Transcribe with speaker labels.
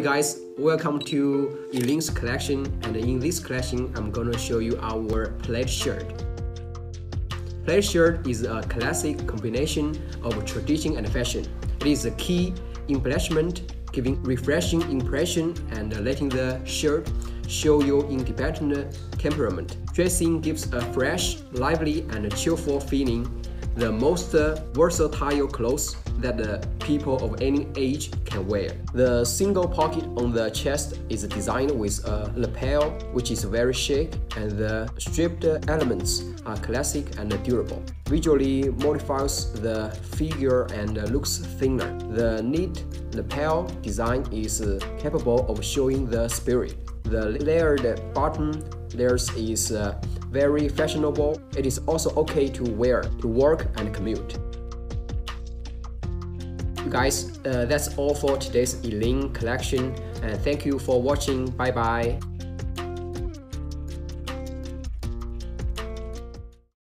Speaker 1: Hey guys, welcome to Eling's collection and in this collection I'm gonna show you our plaid shirt. Plaid shirt is a classic combination of tradition and fashion. It is a key embellishment giving refreshing impression and letting the shirt show your independent temperament. Dressing gives a fresh, lively and cheerful feeling the most uh, versatile clothes that the people of any age can wear. The single pocket on the chest is designed with a lapel which is very chic and the striped elements are classic and durable. Visually modifies the figure and looks thinner. The neat lapel design is uh, capable of showing the spirit. The layered button layers is uh, very fashionable. It is also okay to wear to work and commute. You guys, uh, that's all for today's Eling collection and thank you for watching. Bye bye.